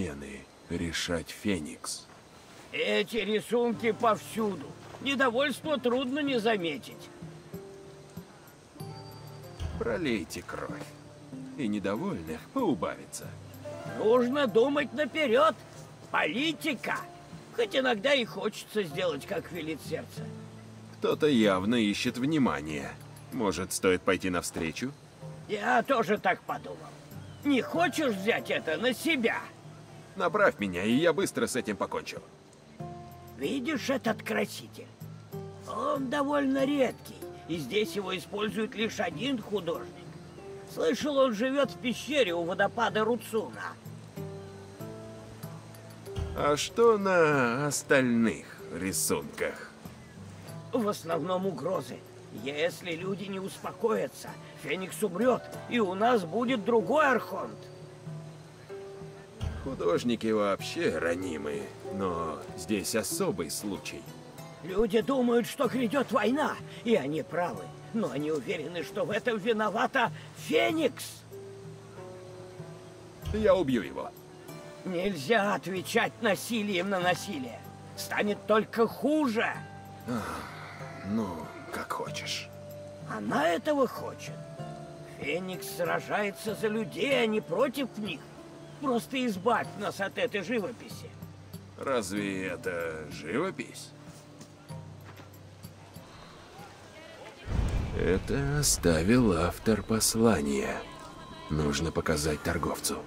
Перемены. Решать Феникс. Эти рисунки повсюду. Недовольство трудно не заметить. Пролейте кровь. И недовольных поубавится. Нужно думать наперед. Политика. Хоть иногда и хочется сделать, как велит сердце. Кто-то явно ищет внимания. Может, стоит пойти навстречу? Я тоже так подумал. Не хочешь взять это на себя? Направь меня, и я быстро с этим покончу. Видишь этот краситель? Он довольно редкий, и здесь его использует лишь один художник. Слышал, он живет в пещере у водопада Руцуна. А что на остальных рисунках? В основном угрозы. Если люди не успокоятся, Феникс умрет, и у нас будет другой Архонт. Художники вообще ранимые, но здесь особый случай. Люди думают, что грядет война, и они правы. Но они уверены, что в этом виновата Феникс. Я убью его. Нельзя отвечать насилием на насилие. Станет только хуже. Ну, как хочешь. Она этого хочет. Феникс сражается за людей, а не против них. Просто избавь нас от этой живописи. Разве это живопись? Это оставил автор послания. Нужно показать торговцу.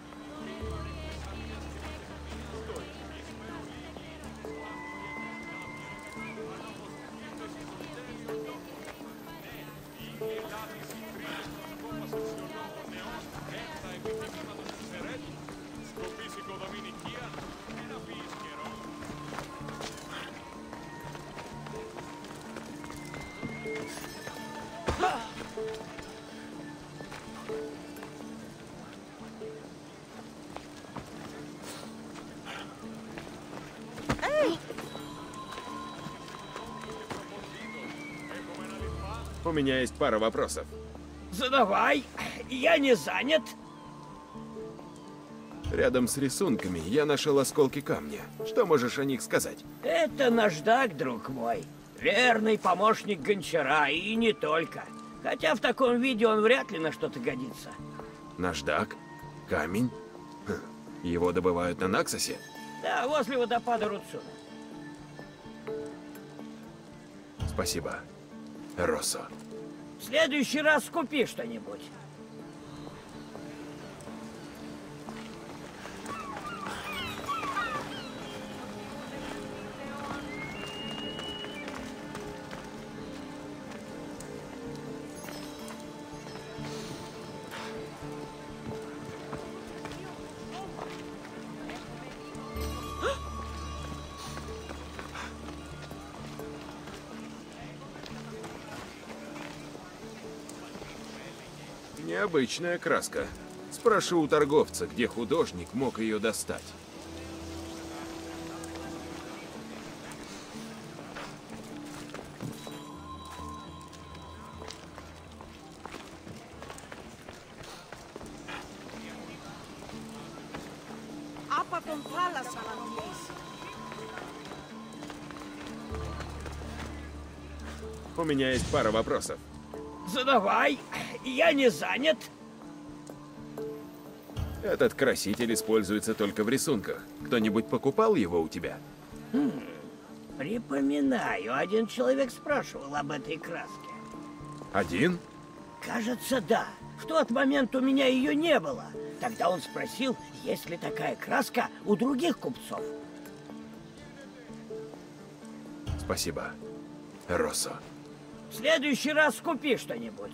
Меня есть пара вопросов. Задавай, я не занят. Рядом с рисунками я нашел осколки камня. Что можешь о них сказать? Это наждак, друг мой. Верный помощник гончара, и не только. Хотя в таком виде он вряд ли на что-то годится. Наждак? Камень? Хм, Его добывают на Наксосе? Да, возле водопада Руцуна. Спасибо, Россо. Следующий раз купи что-нибудь. Обычная краска. Спрошу у торговца, где художник мог ее достать. У меня есть пара вопросов. Задавай! Я не занят. Этот краситель используется только в рисунках. Кто-нибудь покупал его у тебя? Припоминаю, один человек спрашивал об этой краске. Один? Кажется, да. В тот момент у меня ее не было. Тогда он спросил, есть ли такая краска у других купцов. Спасибо, Россо. В следующий раз купи что-нибудь.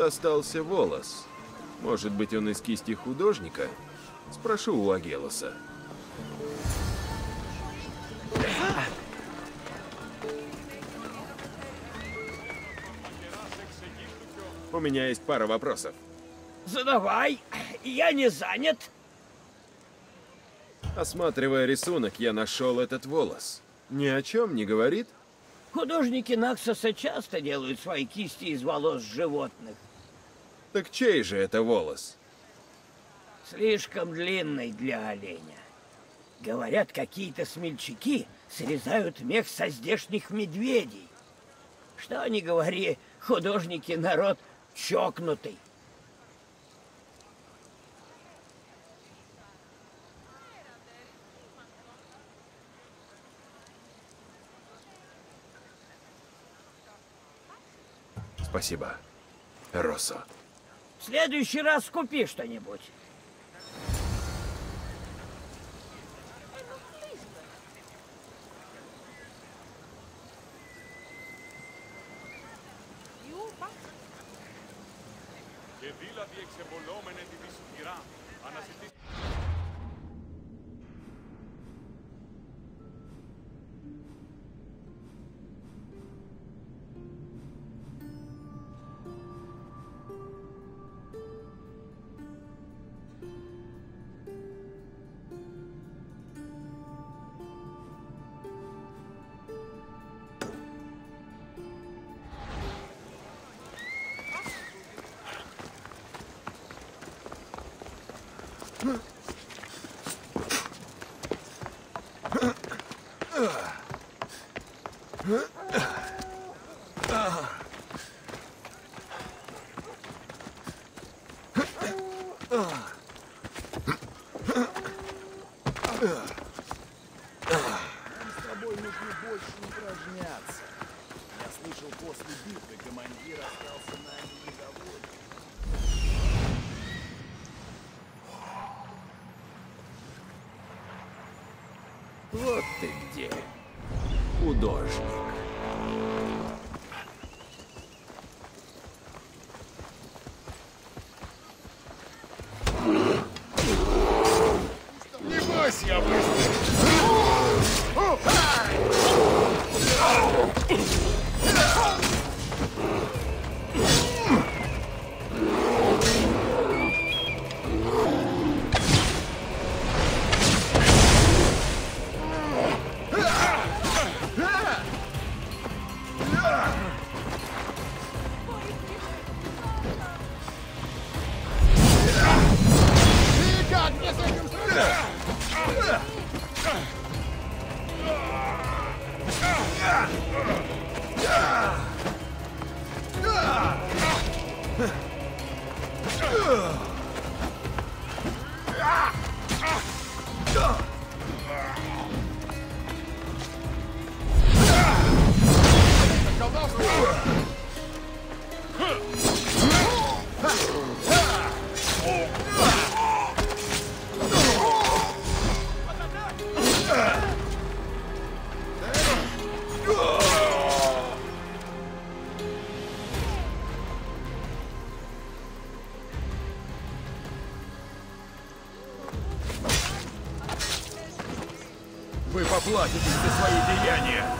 Тут остался волос. Может быть, он из кисти художника? Спрошу у Агелоса. У меня есть пара вопросов. Задавай, я не занят. Осматривая рисунок, я нашел этот волос. Ни о чем не говорит? Художники Наксоса часто делают свои кисти из волос животных. Так чей же это волос? Слишком длинный для оленя. Говорят, какие-то смельчаки срезают мех со здешних медведей. Что ни говори, художники народ чокнутый. Спасибо, Росо. Следующий раз купи что-нибудь. Художник. вы поплатитесь за свои деяния!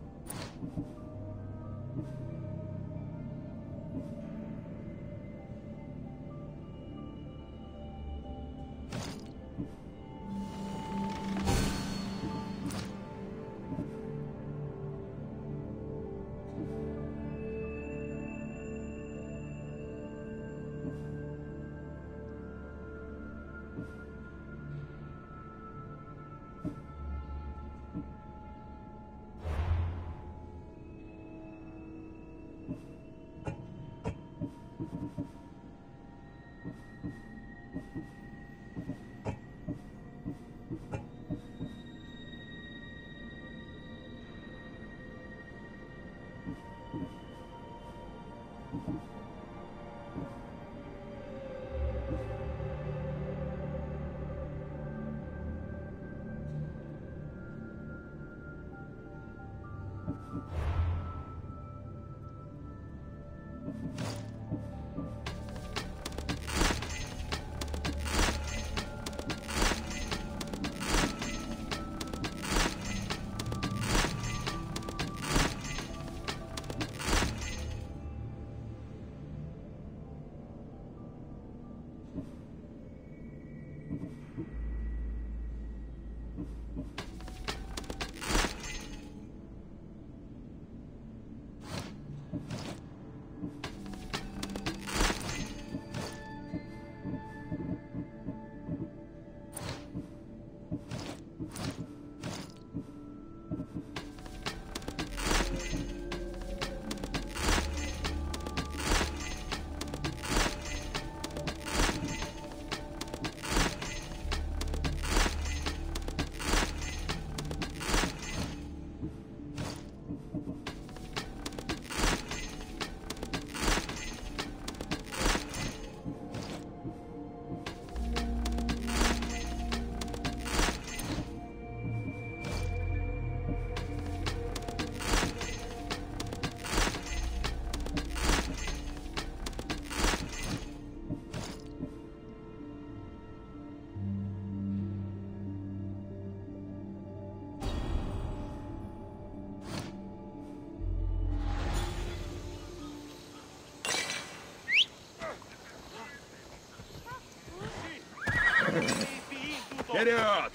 Вперед!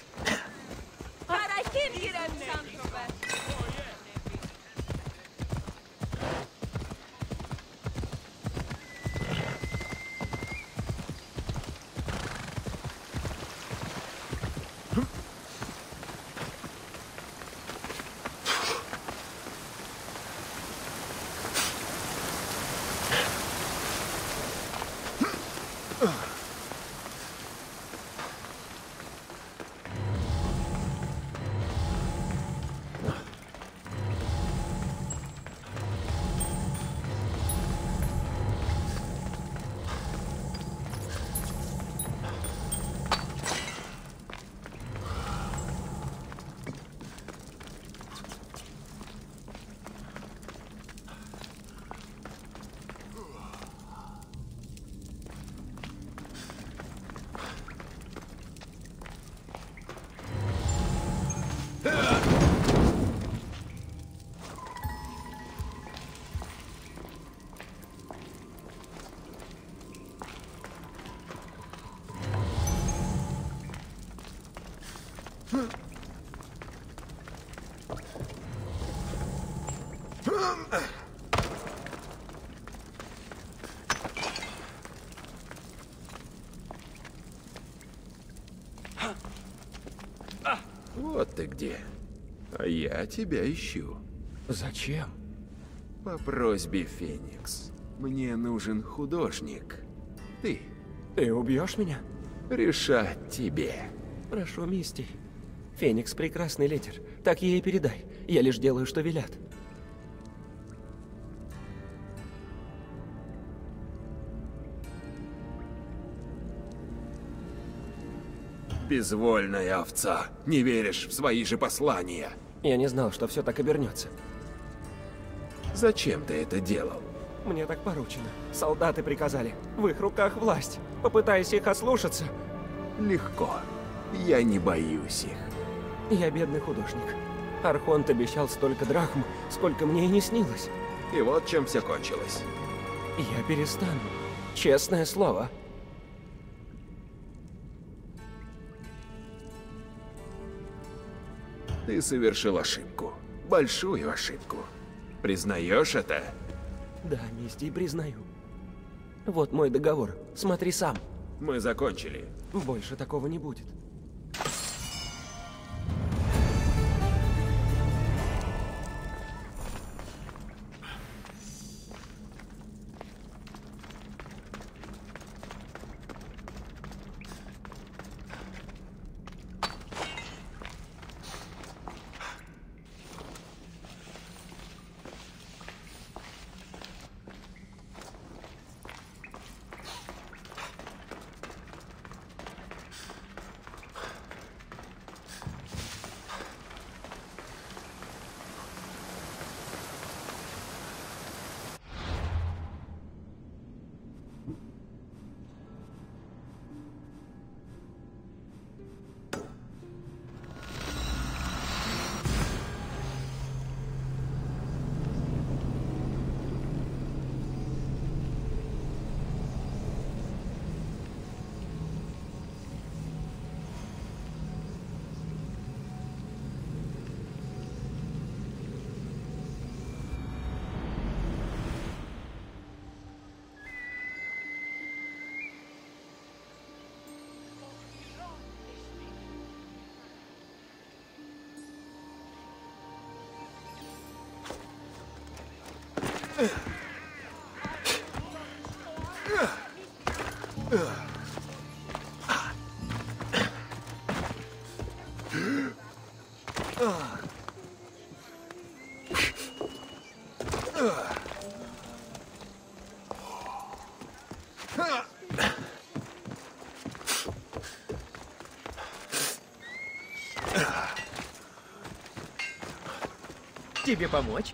Ära kirjile, Вот ты где. А я тебя ищу. Зачем? По просьбе Феникс. Мне нужен художник. Ты. Ты убьешь меня? Решать тебе. Прошу, Мисти. Феникс прекрасный лидер. Так ей и передай. Я лишь делаю, что велят. Безвольная овца. Не веришь в свои же послания. Я не знал, что все так обернется. Зачем ты это делал? Мне так поручено. Солдаты приказали. В их руках власть. Попытайся их ослушаться. Легко. Я не боюсь их. Я бедный художник. Архонт обещал столько драхм, сколько мне и не снилось. И вот чем все кончилось. Я перестану. Честное слово. Ты совершил ошибку. Большую ошибку. Признаешь это? Да, Мисти, признаю. Вот мой договор. Смотри сам. Мы закончили. Больше такого не будет. Тебе помочь?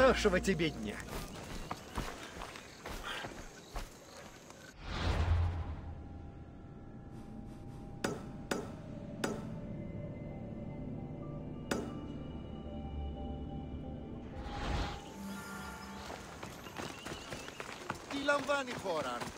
Хорошего тебе дня. Ilan van Horan.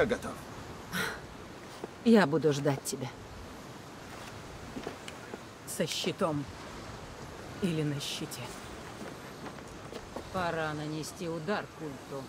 Я готов. я буду ждать тебя. Со щитом. Или на щите. Пора нанести удар культу.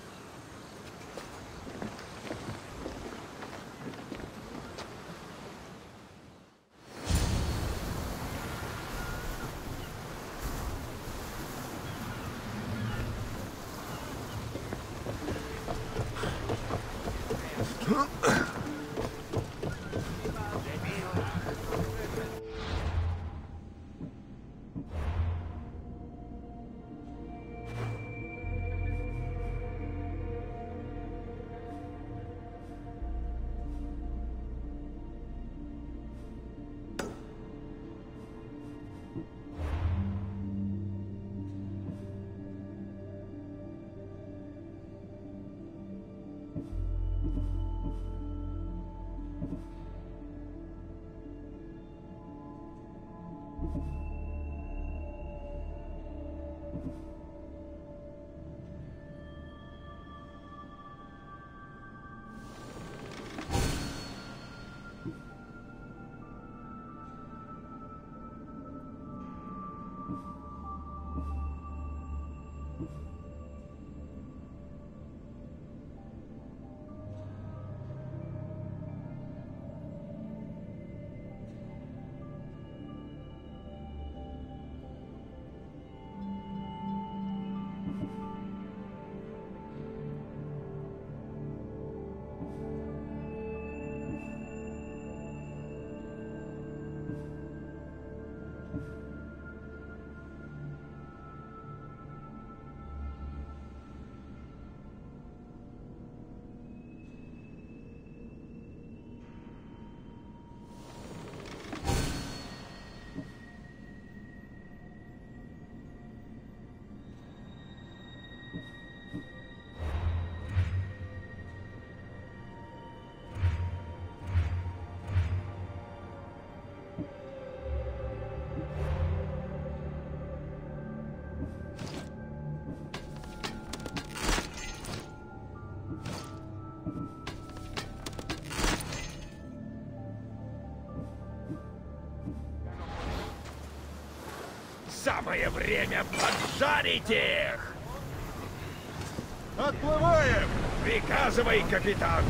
Самое время поджарить их! Отплываем! Приказывай, капитан!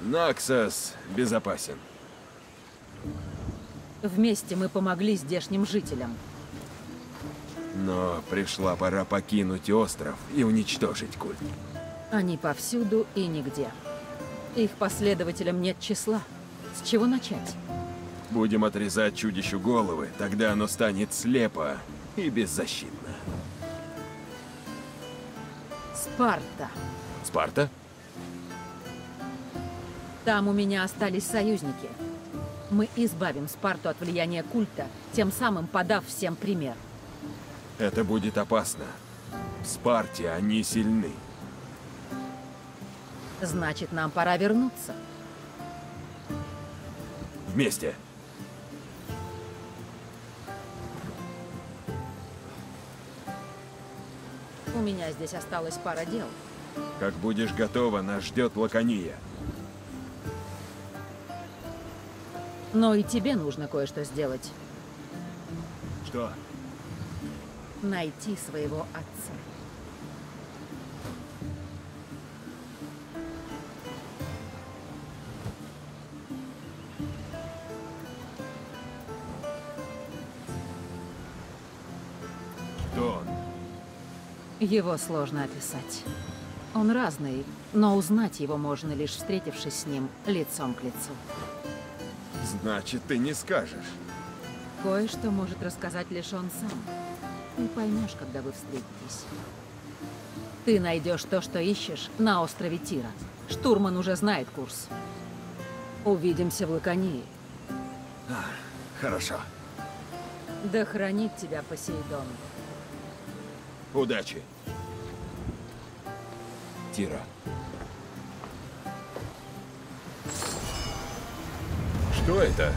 Наксос безопасен. Вместе мы помогли здешним жителям. Но пришла пора покинуть остров и уничтожить культ. Они повсюду и нигде. Их последователям нет числа. С чего начать? Будем отрезать чудищу головы, тогда оно станет слепо и беззащитно. Спарта. Спарта? Там у меня остались союзники. Мы избавим Спарту от влияния культа, тем самым подав всем пример. Это будет опасно. В Спарте они сильны. Значит, нам пора вернуться. Вместе. У меня здесь осталась пара дел. Как будешь готова, нас ждет Лакония. Но и тебе нужно кое-что сделать. Что? Найти своего отца. Кто он? Его сложно описать. Он разный, но узнать его можно лишь встретившись с ним лицом к лицу. Значит, ты не скажешь. Кое-что может рассказать лишь он сам. Ты поймешь, когда вы встретитесь. Ты найдешь то, что ищешь, на острове Тира. Штурман уже знает курс. Увидимся в Лаконии. Хорошо. Да хранит тебя Посейдон. Удачи. Тира. Что это?